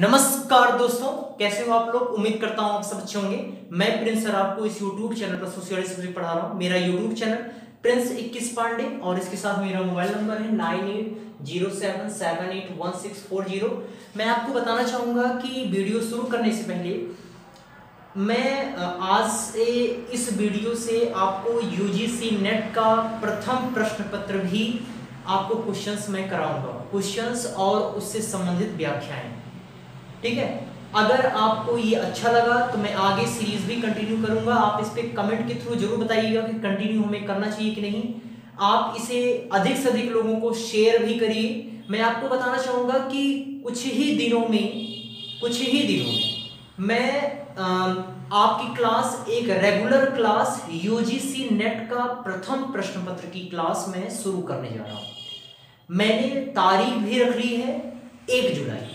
नमस्कार दोस्तों, कैसे हो आप लोग? उम्मीद करता हूँ आप सब अच्छे होंगे। मैं प्रिंस सर आपको इस YouTube चैनल पर सोशियोलॉजी सब्जेक्ट पढ़ा रहा हूँ। मेरा YouTube चैनल प्रिंस इक्कीस पांडे और इसके साथ मेरा मोबाइल नंबर है nine eight zero seven seven eight one six four zero. मैं आपको बताना चाहूँगा कि वीडियो शुरू करने से पहले मैं आज से इस वीडियो से आपको यूजीसी नेट का प्रथम प्रश्न पत्र भी आपको क्वेश्चंस मैं कराऊँगा। क्वेश्चंस और उससे संबंधित व्याख्याएँ। ठीक है? अगर आपको ये अच्छा लगा तो मैं आगे सीरीज़ भी कंटिन्यू करूँगा। आप इस पर कमेंट के थ्रू ज़रूर बताइएगा कि कंटिन्यू हमें करना चाहिए कि नहीं। आप इसे अधिक से अधिक लोगों को शेयर भी करिए। मैं आपको बताना चाहूँगा कि कुछ ही दिनों में कुछ ही दिनों में मैं आ, आपकी क्लास एक रेगुलर क्लास यूजीसी नेट का प्रथम प्रश्न पत्र की क्लास में शुरू करने जा रहा हूँ। मैंने तारीख भी रख ली है एक जुलाई।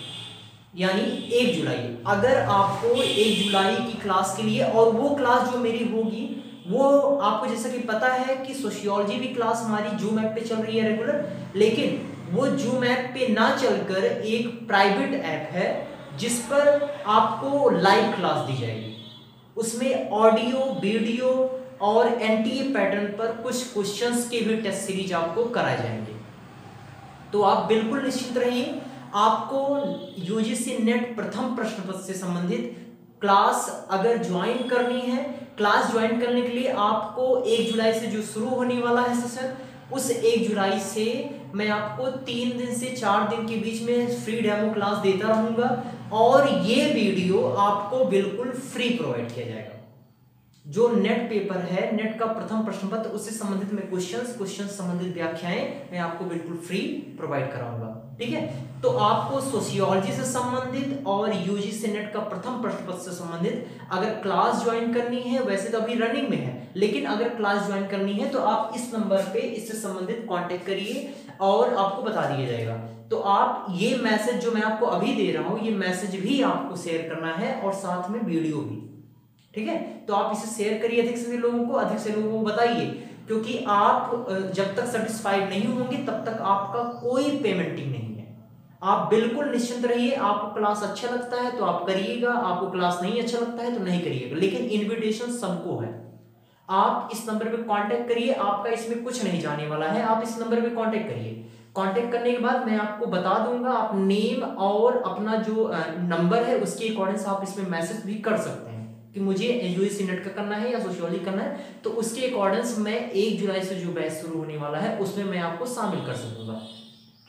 यानी एक जुलाई। अगर आपको एक जुलाई की क्लास के लिए और वो क्लास जो मेरी होगी, वो आपको जैसा कि पता है कि सोशियोलॉजी भी क्लास हमारी जूम ऐप पे चल रही है रेगुलर लेकिन वो जूम ऐप पे ना चलकर एक प्राइवेट ऐप है, जिस पर आपको लाइव क्लास दी जाएगी। उसमें ऑडियो वीडियो और एनटीए पैटर्न पर कुछ क्वेश्चंस के भी टेस्ट सीरीज़ आपको कराए जाएँगे। तो आप बिल्कुल निश्चित रहिए। आपको यूजीसी नेट प्रथम प्रश्न पत्र से संबंधित क्लास अगर ज्वाइन करनी है क्लास ज्वाइन करने के लिए आपको एक जुलाई से जो शुरू होने वाला है सेशन उस एक जुलाई से मैं आपको तीन दिन से चार दिन के बीच में फ्री डेमो क्लास देता रहूँगा और ये वीडियो आपको बिल्कुल फ्री प्रोवाइड किया जाएगा। जो नेट पेपर है नेट का प्रथम प्रश्न पत्र उससे संबंधित मैं क्वेश्चंस क्वेश्चन संबंधित व्याख्याएँ मैं आपको बिल्कुल फ्री प्रोवाइड कराऊँगा। ठीक है? तो आपको सोशियोलॉजी से संबंधित और यूजीसी नेट का प्रथम प्रश्न पत्र से संबंधित अगर क्लास ज्वाइन करनी है, वैसे तो अभी रनिंग में है, लेकिन अगर क्लास ज्वाइन करनी है तो आप इस नंबर पे इससे संबंधित कॉन्टेक्ट करिए और आपको बता दिया जाएगा। तो आप ये मैसेज जो मैं आपको अभी दे रहा हूँ, ये मैसेज भी आपको शेयर करना है और साथ में वीडियो भी। ठीक है? तो आप इसे शेयर करिए अधिक से लोगों को, अधिक से लोगों को बताइए, क्योंकि आप जब तक सेटिस्फाइड नहीं होंगे, तब तक आपका कोई पेमेंटिंग नहीं। आप बिल्कुल निश्चिंत रहिए, आपको क्लास अच्छा लगता है तो आप करिएगा, आपको क्लास नहीं अच्छा लगता है तो नहीं करिएगा। लेकिन इनविटेशन सबको है। आप इस नंबर पे कांटेक्ट करिए, आपका इसमें कुछ नहीं जाने वाला है, आप इस नंबर पे कांटेक्ट करिए। कांटेक्ट करने के बाद मैं आपको बता दूँगा, आप नेम और अपना जो नंबर है, उसके अकॉर्डिंग आप इसमें मैसेज भी कर सकते हैं कि मुझे यूएससी नेट का करना है या सोशियोलॉजी करना है तो उसके अकॉर्डिंग मैं एक जुलाई से जो बैच शुरू होने वाला है, उसमें मैं आपको शामिल कर सकूँगा।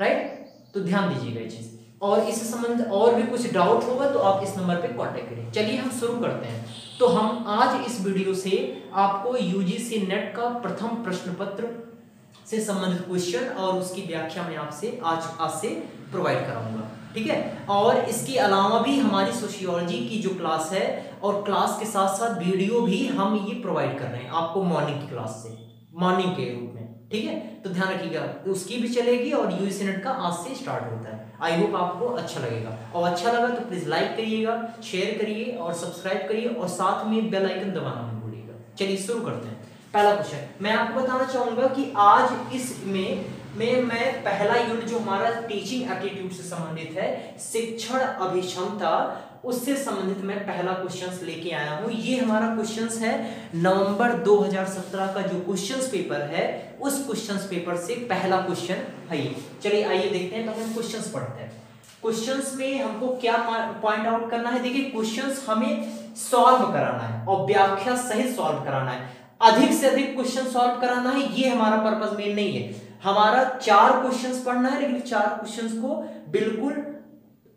राइट तो ध्यान दीजिएगा ये चीज़। और इस संबंध और भी कुछ डाउट होगा तो आप इस नंबर पे कांटेक्ट करिए चलिए हम शुरू करते हैं। तो हम आज इस वीडियो से आपको यूजीसी नेट का प्रथम प्रश्न पत्र से संबंधित क्वेश्चन और उसकी व्याख्या मैं आपसे आज आज से प्रोवाइड कराऊँगा। ठीक है? और इसके अलावा भी हमारी सोशियोलॉजी की जो क्लास है और क्लास के साथ साथ वीडियो भी हम ये प्रोवाइड कर रहे हैं आपको मॉर्निंग की क्लास से। मॉर्निंग के रूप में। ठीक है? तो ध्यान रखिएगा, उसकी भी चलेगी और यूएस नेट का आज से स्टार्ट होता है। आई होप आपको अच्छा लगेगा। और अच्छा लगा तो प्लीज़ लाइक करिएगा शेयर करिए और सब्सक्राइब करिए और साथ में बेल आइकन दबाना नहीं भूलिएगा। चलिए शुरू करते हैं। पहला क्वेश्चन मैं आपको बताना चाहूँगा कि आज इसमें में मैं पहला यूनिट जो हमारा टीचिंग एप्टीट्यूड से संबंधित है, शिक्षण अभिक्षमता, उससे संबंधित मैं पहला क्वेश्चंस लेके आया हूँ। ये हमारा क्वेश्चंस है नवंबर 2017 का जो क्वेश्चंस पेपर है, उस क्वेश्चंस पेपर से पहला क्वेश्चन है चलिए आइए देखते हैं तो हम क्वेश्चंस पढ़ते हैं। क्वेश्चंस में हमको क्या पॉइंट आउट करना है? देखिए क्वेश्चंस हमें सॉल्व कराना है और व्याख्या सहित सॉल्व कराना है। अधिक से अधिक क्वेश्चन सॉल्व कराना है, ये हमारा पर्पज मेन नहीं है। हमारा चार क्वेश्चंस पढ़ना है, लेकिन चार क्वेश्चंस को बिल्कुल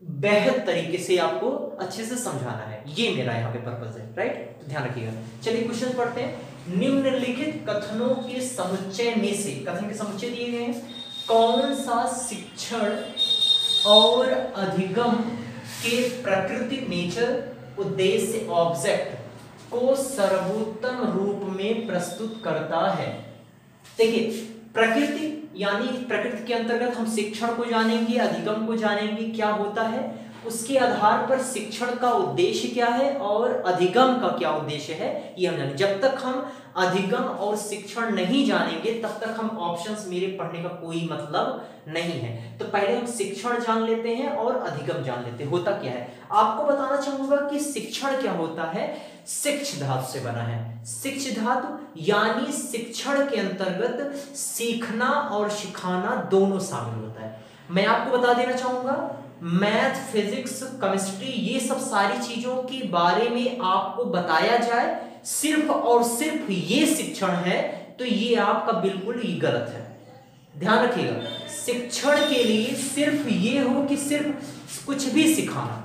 बेहद तरीके से आपको अच्छे से समझाना है। ये मेरा यहाँ पे पर्पज है राइट तो ध्यान रखिएगा। चलिए क्वेश्चन पढ़ते हैं। निम्नलिखित कथनों के समुच्चय में से, कथन के समुच्चय दिए गए हैं। कौन सा शिक्षण और अधिगम के प्रकृति नेचर उद्देश्य ऑब्जेक्ट को सर्वोत्तम रूप में प्रस्तुत करता है? देखिए, प्रकृति यानी प्रकृति के अंतर्गत हम शिक्षण को जानेंगे, अधिगम को जानेंगे, क्या होता है? उसके आधार पर शिक्षण का उद्देश्य क्या है और अधिगम का क्या उद्देश्य है, ये हम जाने जब तक हम अधिगम और शिक्षण नहीं जानेंगे, तब तक हम ऑप्शंस मेरे पढ़ने का कोई मतलब नहीं है। तो पहले हम शिक्षण जान लेते हैं और अधिगम जान लेते हैं। होता क्या है? आपको बताना चाहूँगा कि शिक्षण क्या होता है? शिक्ष धातु से बना है। शिक्ष धातु यानी शिक्षण के अंतर्गत सीखना और सिखाना दोनों शामिल होता है। मैं आपको बता देना चाहूँगा, मैथ, फिजिक्स, केमिस्ट्री, ये सब सारी चीज़ों के बारे में आपको बताया जाए सिर्फ़ और सिर्फ़ ये शिक्षण है तो ये आपका बिल्कुल ही गलत है। ध्यान रखिएगा, शिक्षण के लिए सिर्फ़ ये हो कि सिर्फ़ कुछ भी सिखाना।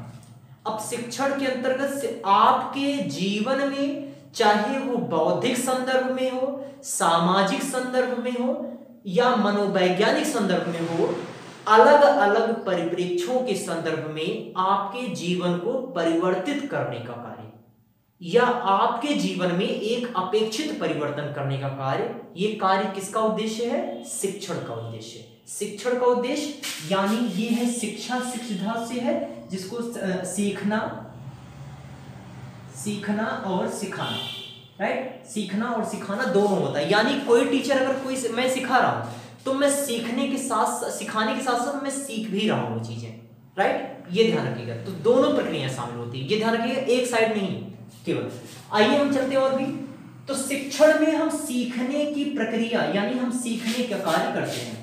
अब शिक्षण के अंतर्गत से आपके जीवन में, चाहे वो बौद्धिक संदर्भ में हो, सामाजिक संदर्भ में हो, या मनोवैज्ञानिक संदर्भ में हो अलग अलग परिप्रेक्ष्यों के संदर्भ में आपके जीवन को परिवर्तित करने का या आपके जीवन में एक अपेक्षित परिवर्तन करने का कार्य? ये कार्य किसका उद्देश्य है? शिक्षण का उद्देश्य। शिक्षण का उद्देश्य यानी ये है शिक्षा शिक्षा से है, जिसको सीखना सीखना और सिखाना। राइट सीखना और सिखाना दोनों होता है। यानी कोई टीचर अगर कोई मैं सिखा रहा हूँ तो मैं सीखने के साथ, सिखाने के साथ साथ मैं सीख भी रहा हूँ वो चीज़ें। राइट ये ध्यान रखिएगा। तो दोनों प्रक्रिया शामिल होती है। ये ध्यान रखिएगा, एक साइड नहीं केवल। आइए हम चलते और भी। तो शिक्षण में हम सीखने की प्रक्रिया यानी हम सीखने का कार्य करते हैं।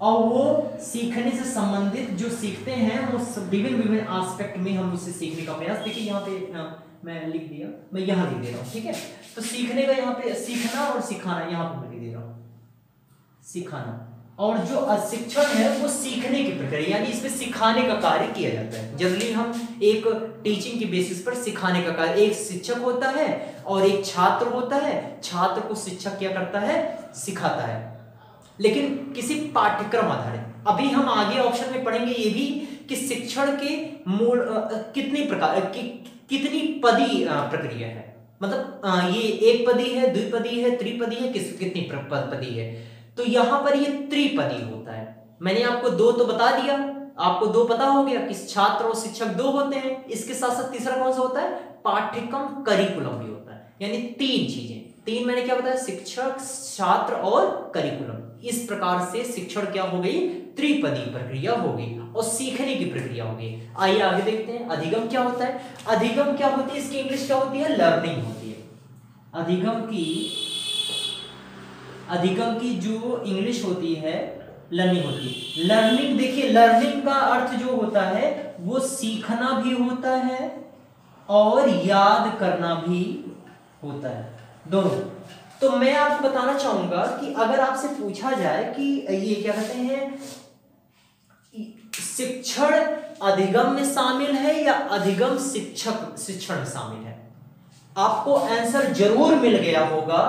और वो सीखने से संबंधित जो सीखते हैं वो विभिन्न विभिन्न एस्पेक्ट में हम उससे सीखने का प्रयास देखिए यहाँ पे आ, मैं लिख दिया। मैं यहाँ लिख दे रहा हूँ ठीक है? तो सीखने का यहाँ पे सीखना और सिखाना यहाँ पे लिख दे रहा हूँ। सिखाना। और जो अशिक्षण है वो सीखने की प्रक्रिया यानी इसमें सिखाने का कार्य किया जाता है। जनरली हम एक टीचिंग की बेसिस पर सिखाने का कार्य एक शिक्षक होता है और एक छात्र होता है छात्र को शिक्षक क्या करता है? सिखाता है। लेकिन किसी पाठ्यक्रम आधारित। अभी हम आगे ऑप्शन में पढ़ेंगे ये भी कि शिक्षण के मूल कितनी प्रकार कि, कितनी पदी प्रक्रिया है। मतलब ये एक पदी है द्विपदी है त्रिपदी है किस कितनी पदी है। तो यहाँ पर ये त्रिपदी होता है। मैंने आपको दो तो बता दिया। आपको दो पता हो गया कि छात्र और शिक्षक दो होते हैं। इसके साथ साथ तीसरा कौन सा होता है? पाठ्यक्रम करिकुलम भी होता है। यानी तीन चीज़ें। तीन मैंने क्या बताया? शिक्षक, छात्र और करिकुलम इस प्रकार से शिक्षण क्या हो गई? त्रिपदी प्रक्रिया हो गई और सीखने की प्रक्रिया हो गई। आइए आगे देखते हैं। अधिगम क्या होता है? अधिगम क्या होती है? इसकी इंग्लिश क्या होती है? लर्निंग होती है। अधिगम की अधिगम की जो इंग्लिश होती है लर्निंग होती है। लर्निंग देखिए लर्निंग का अर्थ जो होता है, वो सीखना भी होता है और याद करना भी होता है। दोनों। तो मैं आपको बताना चाहूँगा कि अगर आपसे पूछा जाए कि ये क्या कहते हैं शिक्षण अधिगम में शामिल है या अधिगम शिक्षक, शिक्षण में शामिल है? आपको आंसर ज़रूर मिल गया होगा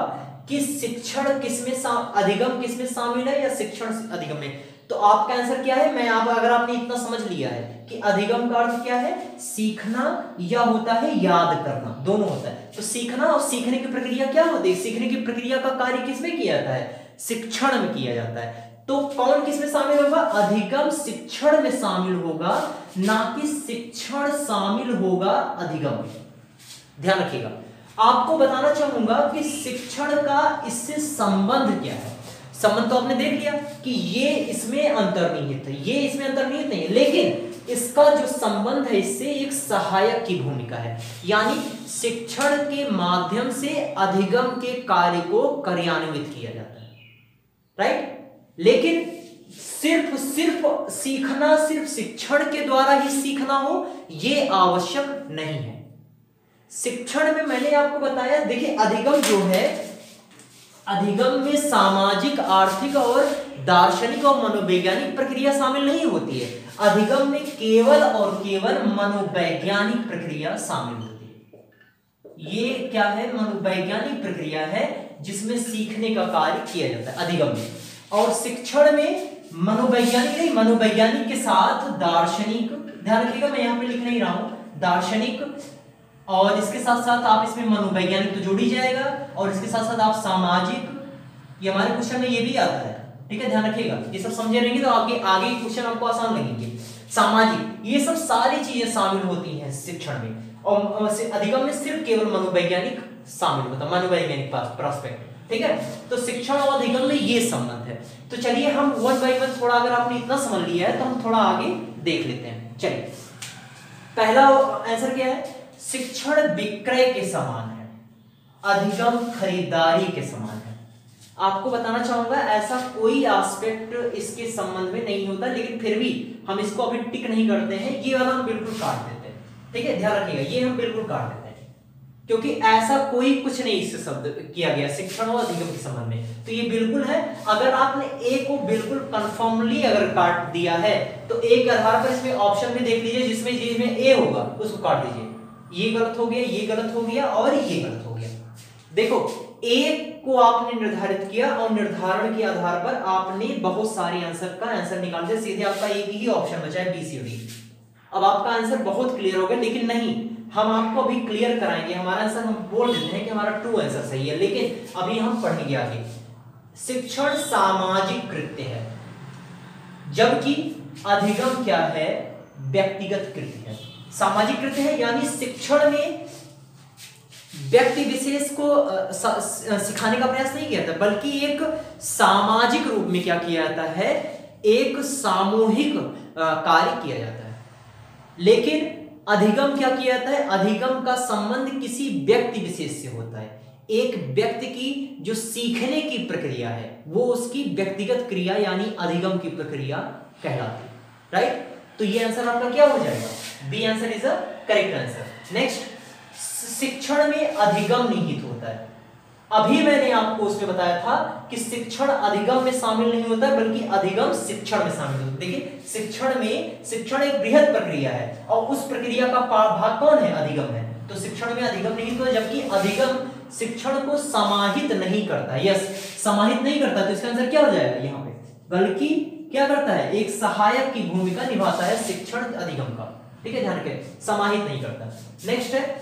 कि शिक्षण किसमें अधिगम किसमें शामिल है या शिक्षण अधिगम में? तो आपका आंसर क्या है? मैं आप, अगर आपने इतना समझ लिया है कि अधिगम का अर्थ क्या है, सीखना या होता है याद करना, दोनों होता है। तो सीखना और सीखने की प्रक्रिया क्या होती है? सीखने की प्रक्रिया का कार्य किसमें किया जाता है? शिक्षण में किया जाता है। तो कौन किसमें शामिल होगा? अधिगम शिक्षण में शामिल होगा, ना कि शिक्षण शामिल होगा अधिगम ध्यान रखिएगा। आपको बताना चाहूँगा कि शिक्षण का इससे संबंध क्या है? संबंध तो आपने देख लिया कि ये इसमें अंतर्निहित है ये इसमें अंतर्निहित नहीं है लेकिन इसका जो संबंध है, इससे एक सहायक की भूमिका है। यानी शिक्षण के माध्यम से अधिगम के कार्य को कार्यान्वित किया जाता है। राइट लेकिन सिर्फ़ सिर्फ़ सीखना, सिर्फ़ शिक्षण के द्वारा ही सीखना हो यह आवश्यक नहीं है। शिक्षण में मैंने आपको बताया, देखिए, अधिगम जो है, अधिगम में सामाजिक, आर्थिक और दार्शनिक और मनोवैज्ञानिक प्रक्रिया शामिल नहीं होती है। अधिगम में केवल और केवल मनोवैज्ञानिक प्रक्रिया शामिल होती है। ये क्या है? मनोवैज्ञानिक प्रक्रिया है, जिसमें सीखने का कार्य किया जाता है, अधिगम में। और शिक्षण में मनोवैज्ञानिक नहीं, मनोवैज्ञानिक के साथ दार्शनिक, ध्यान रखिएगा, मैं यहाँ पे लिख नहीं रहा हूँ। दार्शनिक और इसके साथ साथ आप इसमें मनोवैज्ञानिक तो जोड़ ही जाएगा, और इसके साथ साथ आप सामाजिक, ये हमारे क्वेश्चन में ये भी आता है, ठीक है? ध्यान रखिएगा। ये सब समझे रहेंगे तो आपके आगे क्वेश्चन आपको आसान लगेंगे। सामाजिक, ये सब सारी चीज़ें शामिल होती हैं शिक्षण में। और अधिगम में सिर्फ़ केवल मनोवैज्ञानिक शामिल होता है, मनोवैज्ञानिक प्रोस्पेक्ट ठीक है? तो शिक्षण और अधिगम में ये संबंध है। तो चलिए हम वन बाई वन थोड़ा अगर आपने इतना समझ लिया है तो हम थोड़ा आगे देख लेते हैं। चलिए। पहला आंसर क्या है? शिक्षण विक्रय के समान है, अधिगम खरीदारी के समान है। आपको बताना चाहूँगा, ऐसा कोई एस्पेक्ट इसके संबंध में नहीं होता, लेकिन फिर भी हम इसको अभी टिक नहीं करते हैं। ये वाला हम बिल्कुल काट देते हैं। ठीक है? ध्यान रखिएगा, ये हम बिल्कुल काट देते हैं। क्योंकि ऐसा कोई कुछ नहीं इससे शब्द, किया गया, शिक्षण और अधिगम के संबंध में। तो ये बिल्कुल है। अगर आपने ए को बिल्कुल कंफर्मली अगर काट दिया है तो ए के आधार पर इसमें ऑप्शन भी देख लीजिए, जिसमें जिसमें ए होगा, उसको काट दीजिए। ये गलत हो गया, ये गलत हो गया और ये गलत हो गया। देखो ए को आपने निर्धारित किया और निर्धारण के आधार पर आपने बहुत सारे आंसर का आंसर निकाल दिया। सीधे आपका एक ही ऑप्शन बचा है बी सी डी अब आपका आंसर बहुत क्लियर हो गया, लेकिन नहीं, हम आपको अभी क्लियर कराएँगे। हमारा आंसर हम बोल देते हैं कि हमारा ट्रू आंसर सही है, लेकिन अभी हम पढ़ेंगे आगे। शिक्षण सामाजिक कृत्य है, जबकि अधिगम क्या है? व्यक्तिगत कृत्य है। सामाजिक कृत्य है, यानी शिक्षण में व्यक्ति विशेष को सिखाने का प्रयास नहीं किया जाता, बल्कि एक सामाजिक रूप में क्या किया जाता है, एक सामूहिक कार्य किया जाता है। लेकिन अधिगम क्या किया जाता है, अधिगम का संबंध किसी व्यक्ति विशेष से होता है। एक व्यक्ति की जो सीखने की प्रक्रिया है, वो उसकी व्यक्तिगत क्रिया, यानी अधिगम की प्रक्रिया कहलाती है। राइट? तो ये आंसर आपका क्या हो जाएगा? B answer is a correct answer. Next, शिक्षण में अधिगम निहित होता है। अभी मैंने आपको उसमें बताया था कि शिक्षण अधिगम में शामिल नहीं होता, बल्कि अधिगम शिक्षण में शामिल होता है। देखिए, शिक्षण में, शिक्षण एक बृहद प्रक्रिया है, और उस प्रक्रिया का भाग कौन है? अधिगम है। तो शिक्षण में अधिगम नहीं होता जबकि अधिगम शिक्षण को समाहित नहीं करता। यस, समाहित नहीं करता तो इसका आंसर क्या हो जाएगा यहाँ पे? बल्कि क्या करता है? एक सहायक की भूमिका निभाता है शिक्षण अधिगम का। ठीक है, ध्यान रखें समाहित नहीं करता। नेक्स्ट है,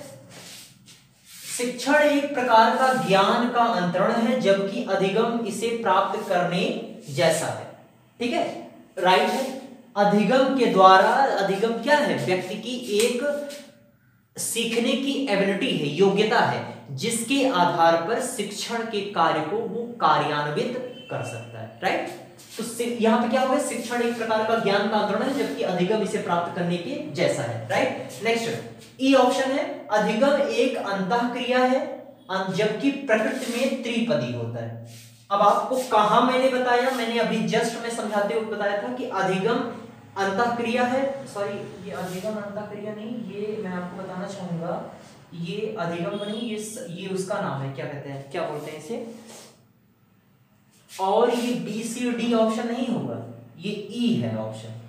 शिक्षण एक प्रकार का ज्ञान का अंतरण है, जबकि अधिगम इसे प्राप्त करने जैसा है। ठीक है राइट है। अधिगम के द्वारा, अधिगम क्या है? व्यक्ति की एक सीखने की एबिलिटी है, योग्यता है, जिसके आधार पर शिक्षण के कार्य को वो कार्यान्वित कर सकता है राइट तो यहाँ पे क्या होगा शिक्षण एक प्रकार का ज्ञान का अंतरण है, जबकि अधिगम इसे प्राप्त करने के जैसा है राइट नेक्स्ट ई ऑप्शन है, अधिगम एक अंत क्रिया है जबकि प्रकृति में त्रिपदी होता है। अब आपको कहा मैंने बताया, मैंने अभी जस्ट में समझाते हुए बताया था कि अधिगम अंत क्रिया है। सॉरी ये अधिगम अंत क्रिया नहीं, ये मैं आपको बताना चाहूँगा, ये अधिगम नहीं, ये ये उसका नाम है, क्या कहते हैं, क्या बोलते हैं इसे? और ये बी सी डी ऑप्शन नहीं होगा। ये ई e है ऑप्शन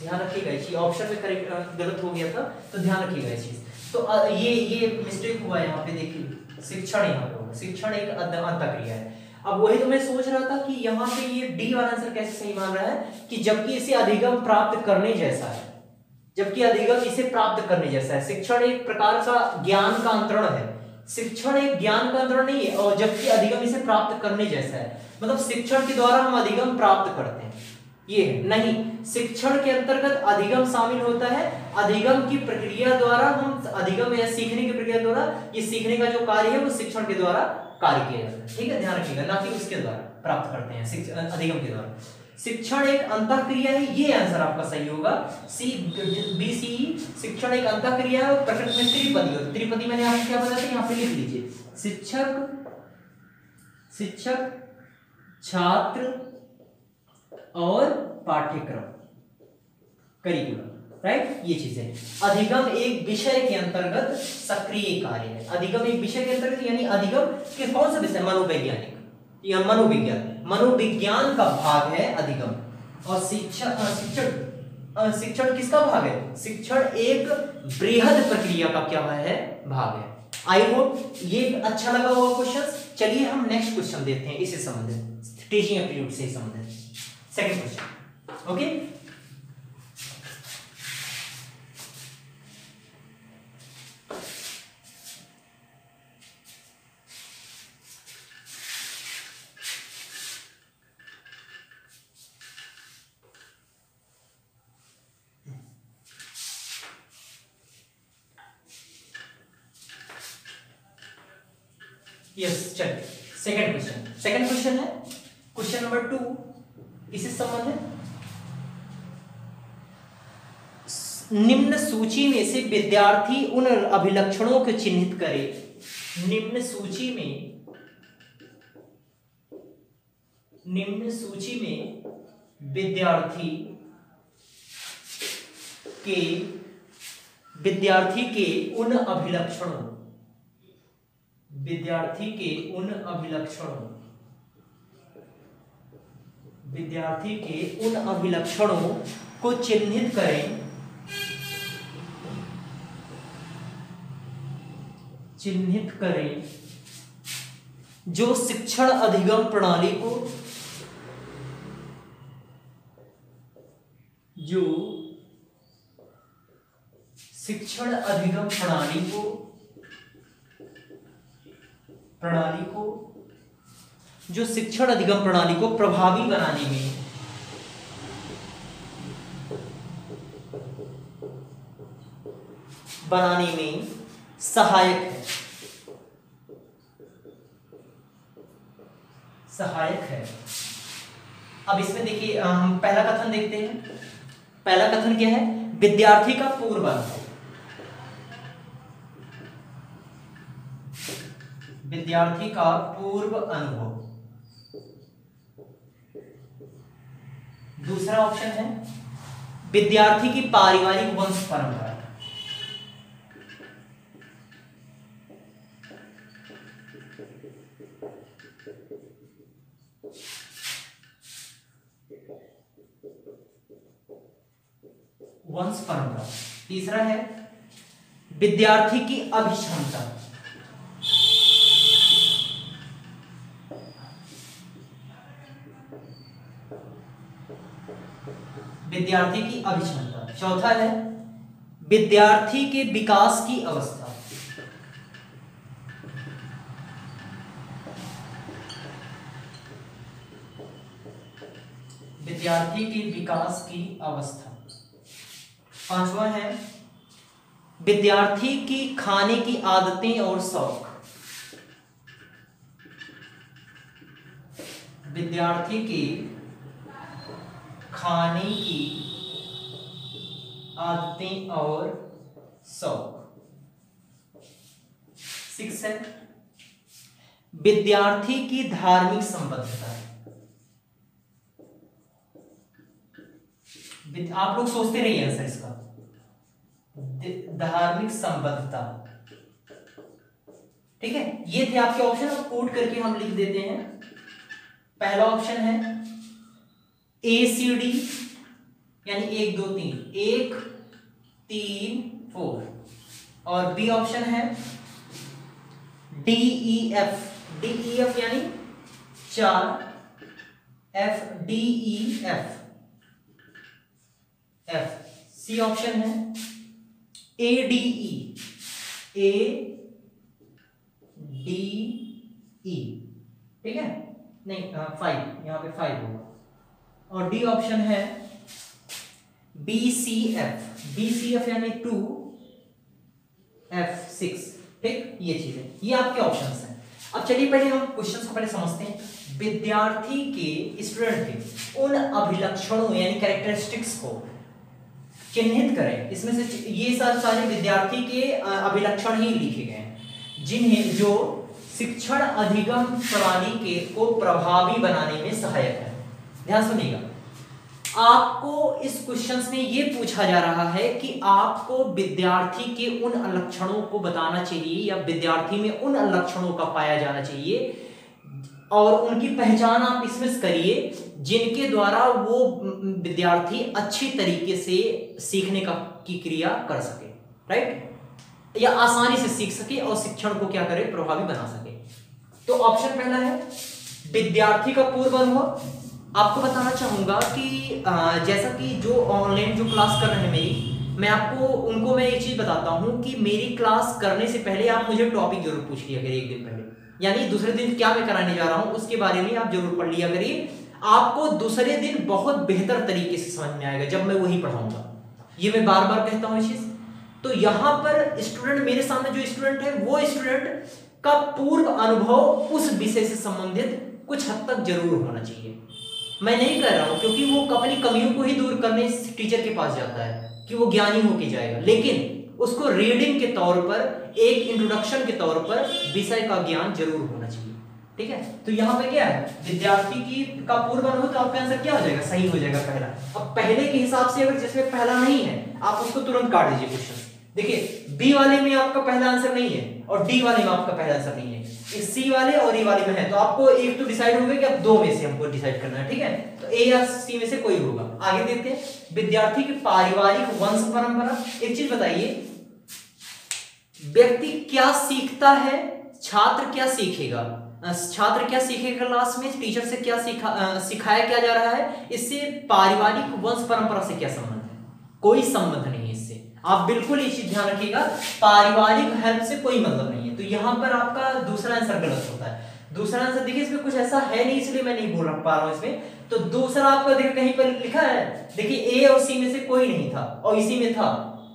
ध्यान रखिएगा, इस ऑप्शन में करेक्ट गलत हो गया था तो ध्यान रखिएगा इस चीज़। तो ये ये मिस्टेक हुआ यहाँ पे, देखिए, शिक्षण यहाँ पे होगा। शिक्षण एक अंत क्रिया है। अब वही तो मैं सोच रहा था कि यहाँ पे ये डी वाला आंसर कैसे सही मान रहा है, कि जबकि इसे अधिगम प्राप्त करने जैसा है। जबकि अधिगम इसे प्राप्त करने जैसा है। शिक्षण एक प्रकार का ज्ञान का अंतरण है। शिक्षण एक ज्ञान का अंतरण नहीं है, और जबकि अधिगम इसे प्राप्त करने जैसा है। मतलब शिक्षण के द्वारा हम अधिगम प्राप्त करते हैं। ये नहीं, शिक्षण के अंतर्गत अधिगम शामिल होता है। अधिगम की प्रक्रिया द्वारा हम अधिगम या सीखने की प्रक्रिया द्वारा, ये सीखने का जो कार्य है, वो शिक्षण के द्वारा कार्य किया जाता है। ठीक है? ध्यान रखिएगा। ना कि उसके द्वारा प्राप्त करते हैं अधिगम के द्वारा। शिक्षण एक अंत क्रिया है, ये आंसर आपका सही होगा। सी, बी, सी शिक्षण एक अंत क्रिया है प्रकृति में त्रिपदी होती त्रिपदी मैंने आपको क्या बताया यहाँ पे लिख लीजिए। शिक्षक शिक्षक छात्र और पाठ्यक्रम करिकुलम राइट ये चीज़ें। अधिगम एक विषय के अंतर्गत सक्रिय कार्य है। अधिगम एक विषय के अंतर्गत, यानी अधिगम के कौन सा विषय? मनोवैज्ञानिक। या मनोविज्ञान। मनोविज्ञान का भाग है अधिगम। और शिक्षण। शिक्षण शिक्षण किसका भाग है? शिक्षण एक बृहद प्रक्रिया का क्या है? भाग है। आई होप ये अच्छा लगा हुआ क्वेश्चन चलिए हम नेक्स्ट क्वेश्चन देखते हैं, इसे संबंधित टीचिंग एप्टीट्यूड से संबंधित सेकंड क्वेश्चन ओके यस चलिए सेकंड क्वेश्चन सेकंड क्वेश्चन है? क्वेश्चन नंबर टू इसी संबंध है? निम्न सूची में से विद्यार्थी उन अभिलक्षणों को चिन्हित करे। निम्न सूची में, निम्न सूची में विद्यार्थी के विद्यार्थी के उन अभिलक्षणों, विद्यार्थी के उन अभिलक्षणों विद्यार्थी के उन अभिलक्षणों को चिन्हित करें। चिन्हित करें। जो शिक्षण अधिगम प्रणाली को, जो शिक्षण अधिगम प्रणाली को प्रणाली को जो शिक्षण अधिगम प्रणाली को प्रभावी बनाने में बनाने में सहायक है। सहायक है। अब इसमें देखिए हम पहला कथन देखते हैं। पहला कथन क्या है? विद्यार्थी का पूर्व विद्यार्थी का पूर्व अनुभव। दूसरा ऑप्शन है विद्यार्थी की पारिवारिक वंश परंपरा। वंश परंपरा। तीसरा है विद्यार्थी की अभिक्षमता। विद्यार्थी की अभिक्षमता चौथा है, विद्यार्थी के विकास की अवस्था। विद्यार्थी के विकास की अवस्था। पांचवा है, विद्यार्थी की खाने की आदतें और शौक। विद्यार्थी की खाने की आदतें और शौक। सिक्स है विद्यार्थी की धार्मिक संबद्धता। आप लोग सोचते नहीं रहिए आंसर इसका? धार्मिक संबद्धता। ठीक है? ये थे आपके ऑप्शन कोट करके हम लिख देते हैं। पहला ऑप्शन है ए सी डी यानी एक, दो, तीन। एक, तीन फोर और बी ऑप्शन है D E F D E F यानी चार। F D E F F C option है A D E A D E ठीक है? नहीं फाइव यहाँ पे फाइव होगा। और डी ऑप्शन है B C F B C F यानी टू एफ़ सिक्स ठीक? ये चीज़ ये आपके ऑप्शंस हैं। अब चलिए पहले हम क्वेश्चंस को पहले समझते हैं। विद्यार्थी के स्टूडेंट के उन अभिलक्षणों यानी कैरेक्टरिस्टिक्स को चिन्हित करें। इसमें से ये सारे सारे विद्यार्थी के अभिलक्षण ही लिखे गए हैं। जिन्हें जो शिक्षण अधिगम प्रणाली के को प्रभावी बनाने में सहायक है। ध्यान सुनिएगा। आपको इस क्वेश्चन में ये पूछा जा रहा है कि आपको विद्यार्थी के उन लक्षणों को बताना चाहिए या विद्यार्थी में उन लक्षणों का पाया जाना चाहिए और उनकी पहचान आप इसमें करिए, जिनके द्वारा वो विद्यार्थी अच्छी तरीके से सीखने का, की क्रिया कर सके राइट या आसानी से सीख सके और शिक्षण को क्या करे, प्रभावी बना सके। तो ऑप्शन पहला है, विद्यार्थी का पूर्व अनुभव आपको बताना चाहूँगा कि जैसा कि जो ऑनलाइन जो क्लास कर रहे हैं मेरी, मैं आपको, उनको मैं ये चीज़ बताता हूँ कि मेरी क्लास करने से पहले आप मुझे टॉपिक ज़रूर पूछ लिया करिए एक दिन पहले। यानी दूसरे दिन क्या मैं कराने जा रहा हूँ, उसके बारे में आप ज़रूर पढ़ लिया करिए। आपको दूसरे दिन बहुत बेहतर तरीके से समझ में आएगा जब मैं वही पढ़ाऊँगा। ये मैं बार बार कहता हूँ चीज़। तो यहाँ पर स्टूडेंट मेरे सामने जो स्टूडेंट है, वो स्टूडेंट का पूर्व अनुभव उस विषय से संबंधित कुछ हद तक ज़रूर होना चाहिए। मैं नहीं कह रहा हूँ, क्योंकि वो अपनी कमियों को ही दूर करने टीचर के पास जाता है, कि वो ज्ञानी होके जाएगा। लेकिन उसको रीडिंग के तौर पर, एक इंट्रोडक्शन के तौर पर विषय का ज्ञान ज़रूर होना चाहिए। ठीक है? तो यहाँ पे क्या है? विद्यार्थी की का पूर्व अनुभव तो आपका आंसर क्या हो जाएगा? सही हो जाएगा पहला। अब पहले के हिसाब से अगर जिसमें पहला नहीं है, आप उसको तुरंत काट दीजिए क्वेश्चन देखिए बी वाले में आपका पहला आंसर नहीं है। और डी वाले में आपका पहला आंसर नहीं है। इस सी वाले और ई वाले में है। तो आपको एक तो डिसाइड होगा कि अब दो में से हमको डिसाइड करना है, ठीक है? तो ए या सी में से कोई होगा। आगे देखते हैं। विद्यार्थी की पारिवारिक वंश परंपरा। एक चीज़ बताइए। व्यक्ति क्या सीखता है? छात्र क्या सीखेगा? छात्र क्या सीखेगा क्लास में? टीचर से क्या सिखा सिखाया क्या जा रहा है? इससे पारिवारिक वंश परंपरा से क्या संबंध है? कोई संबंध नहीं है। आप बिल्कुल ये चीज़ ध्यान रखिएगा, पारिवारिक हेल्प से कोई मतलब नहीं है। तो यहाँ पर आपका दूसरा आंसर गलत होता है। दूसरा आंसर देखिए, इसमें कुछ ऐसा है नहीं, इसलिए मैं नहीं बोल रख पा रहा हूँ इसमें। तो दूसरा आपका, देखिए, कहीं पर लिखा है, देखिए ए और सी में से कोई नहीं था, और इसी में था।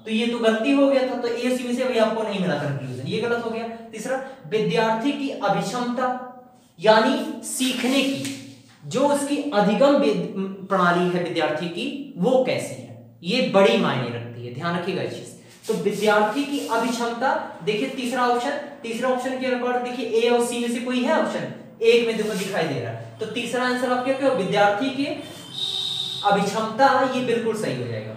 तो ये तो गलती हो गया था तो ए सी में से अभी आपको नहीं मिला कंक्लूजन ये गलत हो गया। तीसरा, विद्यार्थी की अभिक्षमता, यानी सीखने की, जो उसकी अधिगम प्रणाली है विद्यार्थी की, वो कैसी है? ये बड़ी मायने रखती है ध्यान रखिएगा इस चीज़। तो विद्यार्थी की अभिक्षमता, देखिए तीसरा ऑप्शन तीसरा ऑप्शन के अकॉर्डिंग देखिए ए और सी में से कोई है ऑप्शन एक में देखो दिखाई दे रहा है। तो तीसरा आंसर आपके, विद्यार्थी की अभिक्षमता, ये बिल्कुल सही हो जाएगा।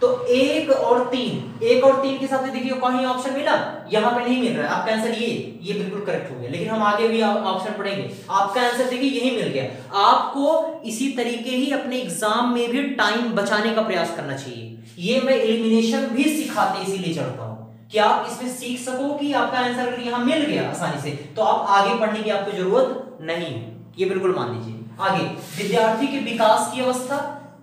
तो एक और तीन, एक और तीन के साथ में देखिए कहीं ऑप्शन मिला? यहाँ पे नहीं मिल रहा है। आपका आंसर ये ये बिल्कुल करेक्ट हो गया। लेकिन हम आगे भी ऑप्शन पढ़ेंगे। आपका आंसर देखिए यही मिल गया। आपको इसी तरीके ही अपने एग्ज़ाम में भी टाइम बचाने का प्रयास करना चाहिए। ये मैं एलिमिनेशन भी सिखाते इसीलिए चढ़ता हूँ कि आप इसमें सीख सको कि आपका आंसर अगर यहाँ मिल गया आसानी से। तो आप आगे पढ़ने की आपको ज़रूरत नहीं है। ये बिल्कुल मान लीजिए। आगे, विद्यार्थी के विकास की अवस्था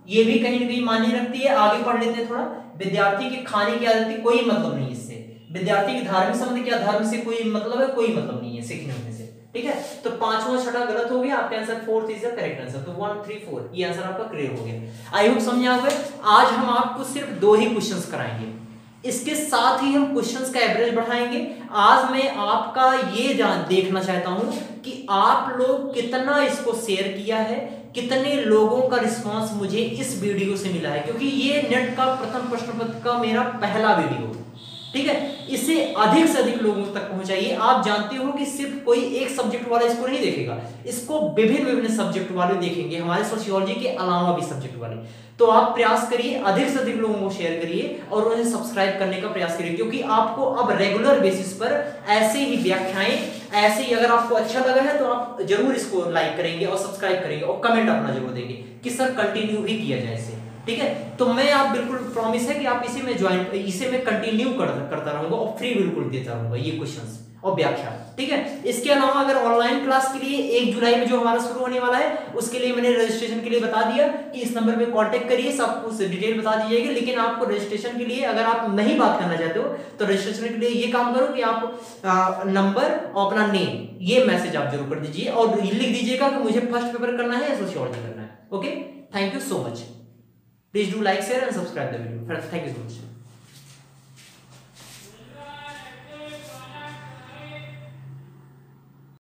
ये भी कहीं ना कहीं मान्य रखती है। आगे पढ़ लेते हैं थोड़ा। विद्यार्थी के खाने की आदत की कोई मतलब नहीं इससे। विद्यार्थी की धार्मिक संबंध क्या धर्म से कोई मतलब है, कोई मतलब नहीं है सीखने होने से। ठीक है? तो पांचवा छठा गलत हो गया। आपका answer fourth is the correct answer तो वन थ्री फोर ये आंसर आपका क्लियर हो गया। आई होप समझा होगा आज हम आपको सिर्फ़ दो ही क्वेश्चंस कराएँगे। इसके साथ ही हम क्वेश्चंस का एवरेज बढ़ाएँगे। आज मैं आपका ये जान, देखना चाहता हूँ कि आप लोग कितना इसको शेयर किया है। कितने लोगों का रिस्पांस मुझे इस वीडियो से मिला है, क्योंकि ये नेट का प्रथम प्रश्न पत्र का मेरा पहला वीडियो ठीक है? इसे अधिक से अधिक लोगों तक पहुंचाइए। आप जानते हो कि सिर्फ़ कोई एक सब्जेक्ट वाला इसको नहीं देखेगा। इसको विभिन्न विभिन्न सब्जेक्ट वाले देखेंगे। हमारे सोशियोलॉजी के अलावा भी सब्जेक्ट वाले। तो आप प्रयास करिए, अधिक से अधिक लोगों को शेयर करिए और उन्हें सब्सक्राइब करने का प्रयास करिए। क्योंकि आपको अब रेगुलर बेसिस पर ऐसे ही व्याख्याएँ, ऐसे ही अगर आपको अच्छा लगा है तो आप ज़रूर इसको लाइक करेंगे और सब्सक्राइब करेंगे और कमेंट अपना ज़रूर देंगे कि सर कंटिन्यू भी किया जाए इसे। ठीक है? तो मैं आप बिल्कुल प्रॉमिस है कि आप इसी में ज्वाइन इसे मैं कंटिन्यू कर, करता रहूँगा और फ्री बिल्कुल देता रहूँगा ये क्वेश्चंस और व्याख्या। ठीक है? इसके अलावा अगर ऑनलाइन क्लास के लिए एक जुलाई में जो हमारा शुरू होने वाला है उसके लिए मैंने रजिस्ट्रेशन के लिए बता दिया। कि इस नंबर पे कांटेक्ट करिए सब कुछ डिटेल बता दीजिएगा लेकिन आपको रजिस्ट्रेशन के लिए अगर आप नहीं बात करना चाहते हो तो रजिस्ट्रेशन के लिए ये काम करो कि आप नंबर और अपना नेम ये मैसेज आप ज़रूर कर दीजिए और लिख दीजिएगा कि मुझे फ़र्स्ट पेपर करना है या सोशियोलॉजी करना है। Okay thank you so much Please do like, share and subscribe the video. Thank you so much.